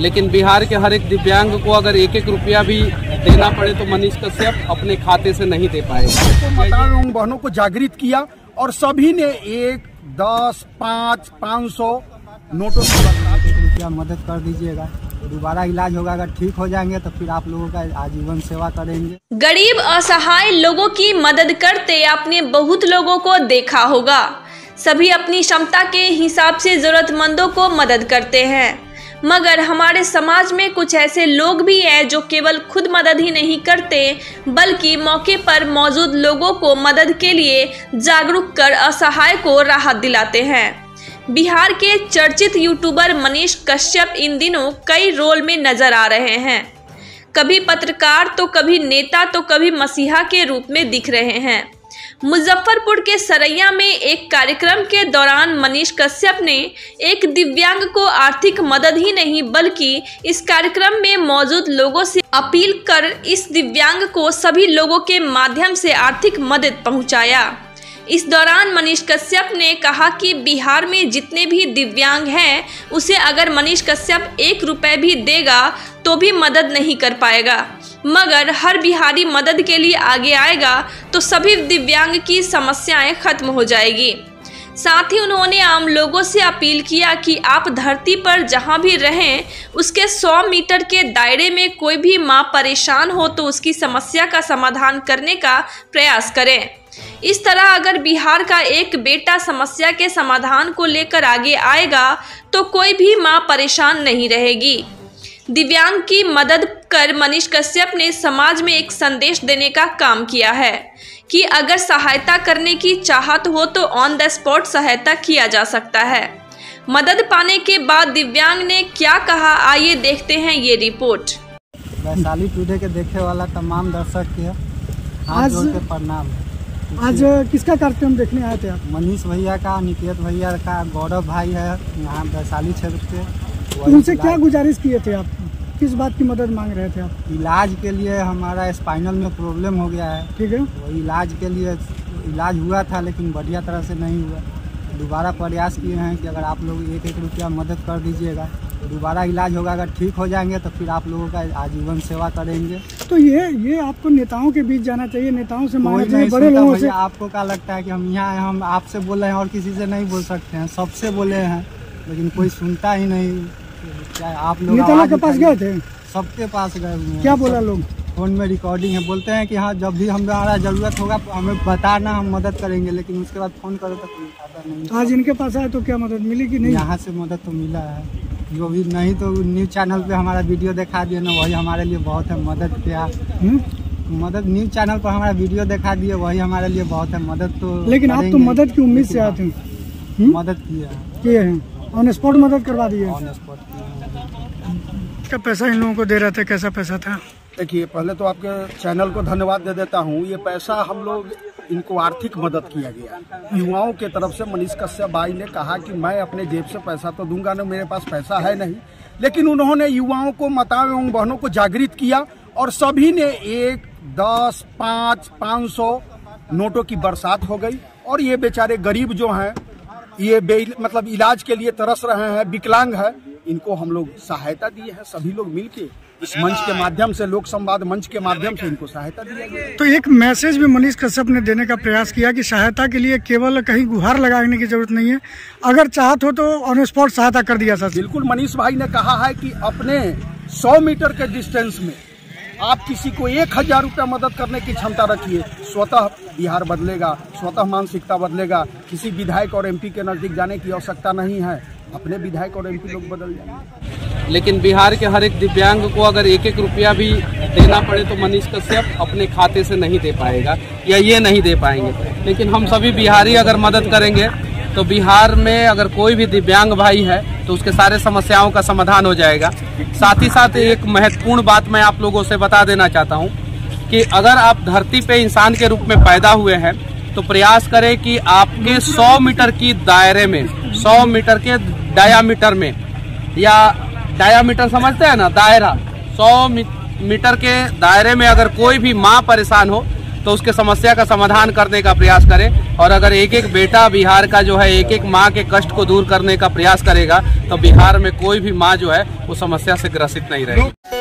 लेकिन बिहार के हर एक दिव्यांग को अगर एक एक रुपया भी देना पड़े तो मनीष कश्यप अपने खाते से नहीं दे पाएगा को माताओं बहनों को जागृत किया और सभी ने एक दस पाँच पाँच सौ नोटों की रुपया मदद कर दीजिएगा। दोबारा इलाज होगा अगर ठीक हो जाएँगे तो फिर आप लोगों का आजीवन सेवा करेंगे। गरीब असहाय लोगों की मदद करते आपने बहुत लोगों को देखा होगा। सभी अपनी क्षमता के हिसाब से जरूरतमंदों को मदद करते हैं। मगर हमारे समाज में कुछ ऐसे लोग भी हैं जो केवल खुद मदद ही नहीं करते, बल्कि मौके पर मौजूद लोगों को मदद के लिए जागरूक कर असहाय को राहत दिलाते हैं। बिहार के चर्चित यूट्यूबर मनीष कश्यप इन दिनों कई रोल में नज़र आ रहे हैं। कभी पत्रकार तो कभी नेता तो कभी मसीहा के रूप में दिख रहे हैं। मुजफ्फरपुर के सरैया में एक कार्यक्रम के दौरान मनीष कश्यप ने एक दिव्यांग को आर्थिक मदद ही नहीं, बल्कि इस कार्यक्रम में मौजूद लोगों से अपील कर इस दिव्यांग को सभी लोगों के माध्यम से आर्थिक मदद पहुँचाया। इस दौरान मनीष कश्यप ने कहा कि बिहार में जितने भी दिव्यांग हैं, उसे अगर मनीष कश्यप एक रुपए भी देगा तो भी मदद नहीं कर पाएगा। मगर हर बिहारी मदद के लिए आगे आएगा तो सभी दिव्यांग की समस्याएँ खत्म हो जाएगी। साथ ही उन्होंने आम लोगों से अपील किया कि आप धरती पर जहाँ भी रहें, उसके 100 मीटर के दायरे में कोई भी माँ परेशान हो तो उसकी समस्या का समाधान करने का प्रयास करें। इस तरह अगर बिहार का एक बेटा समस्या के समाधान को लेकर आगे आएगा तो कोई भी माँ परेशान नहीं रहेगी। दिव्यांग की मदद कर मनीष कश्यप ने समाज में एक संदेश देने का काम किया है कि अगर सहायता करने की चाहत हो तो ऑन द स्पॉट सहायता किया जा सकता है। मदद पाने के बाद दिव्यांग ने क्या कहा आइए देखते हैं ये रिपोर्ट। वैशाली टुडे के देखे वाला तमाम दर्शक के आज- के प्रणाम। आज किसका कार्यक्रम देखने आए थे आप? मनीष भैया का निकेत भैया का गौरव भाई है यहाँ वैशाली क्षेत्र के। उनसे क्या गुजारिश किए थे आप? किस बात की मदद मांग रहे थे आप? इलाज के लिए हमारा स्पाइनल में प्रॉब्लम हो गया है। ठीक है। वो इलाज के लिए इलाज हुआ था लेकिन बढ़िया तरह से नहीं हुआ। दोबारा प्रयास किए हैं कि अगर आप लोग एक एक रुपया मदद कर दीजिएगा। तो दोबारा इलाज होगा अगर ठीक हो जाएँगे तो फिर आप लोगों का आजीवन सेवा करेंगे। तो ये ये आपको नेताओं के बीच जाना चाहिए नेताओं से मांगना चाहिए बड़े लोगों से। आपको क्या लगता है कि हम यहाँ आए, हम आपसे बोल रहे हैं और किसी से नहीं बोल सकते हैं? सबसे बोले हैं लेकिन कोई सुनता ही नहीं। क्या आप लोग नेता के पास गए थे? सबके पास गए हुए हैं। क्या बोला लोग? फ़ोन में रिकॉर्डिंग है। बोलते हैं कि हाँ जब भी हमारा ज़रूरत होगा हमें बताना हम मदद करेंगे लेकिन उसके बाद फ़ोन करो तो कोई नहीं। तो आज इनके पास आए तो क्या मदद मिली कि नहीं? यहाँ से मदद तो मिला है। जो भी नहीं तो न्यूज़ चैनल पे हमारा वीडियो दिखा दिए ना वही हमारे लिए बहुत है मदद किया। हम्म? मदद न्यूज़ चैनल पर हमारा वीडियो दिखा दिए वही हमारे लिए बहुत है। मदद तो लेकिन आप तो मदद की उम्मीद से आते थे हाँ, हम्म? मदद किया है। किए हैं। ऑन स्पॉट मदद करवा स्पॉट किया है। क्या पैसा इन लोगों को दे रहे थे? कैसा पैसा था? देखिए पहले तो आपके चैनल को धन्यवाद दे देता हूँ। ये पैसा हम लोग इनको आर्थिक मदद किया गया। युवाओं के तरफ़ से मनीष कश्यप भाई ने कहा कि मैं अपने जेब से पैसा तो दूँगा ना मेरे पास पैसा है नहीं। लेकिन उन्होंने युवाओं को माताओं एवं बहनों को जागृत किया और सभी ने एक दस पाँच पाँच सौ नोटों की बरसात हो गई। और ये बेचारे गरीब जो हैं ये बे मतलब इलाज के लिए तरस रहे हैं विकलांग है इनको हम लोग सहायता दिए हैं सभी लोग मिलके इस मंच के माध्यम से लोक संवाद मंच के माध्यम से इनको सहायता दिया गया तो एक मैसेज भी मनीष कश्यप ने देने का प्रयास किया कि सहायता के लिए केवल कहीं गुहार लगाने की ज़रूरत नहीं है। अगर चाहत हो तो ऑन स्पॉट सहायता कर दिया सर। बिल्कुल मनीष भाई ने कहा है कि अपने 100 मीटर के डिस्टेंस में आप किसी को एक हज़ार रुपया मदद करने की क्षमता रखिए। स्वतः बिहार बदलेगा, स्वतः मानसिकता बदलेगा। किसी विधायक और एमपी के नज़दीक जाने की आवश्यकता नहीं है। अपने विधायक और एमपी लोग बदल जाएँगे। लेकिन बिहार के हर एक दिव्यांग को अगर एक एक रुपया भी देना पड़े तो मनीष कश्यप अपने खाते से नहीं दे पाएगा या ये नहीं दे पाएँगे। लेकिन हम सभी बिहारी अगर मदद करेंगे तो बिहार में अगर कोई भी दिव्यांग भाई है तो उसके सारे समस्याओं का समाधान हो जाएगा। साथ ही साथ एक महत्वपूर्ण बात मैं आप लोगों से बता देना चाहता हूँ कि अगर आप धरती पे इंसान के रूप में पैदा हुए हैं तो प्रयास करें कि आपके 100 मीटर की दायरे में 100 मीटर के डायामीटर में, या डायामीटर समझते हैं ना, दायरा 100 मीटर के दायरे में अगर कोई भी माँ परेशान हो तो उसके समस्या का समाधान करने का प्रयास करें और अगर एक एक बेटा बिहार का जो है, एक एक माँ के कष्ट को दूर करने का प्रयास करेगा तो बिहार में कोई भी माँ जो है, वो समस्या से ग्रसित नहीं रहेगी।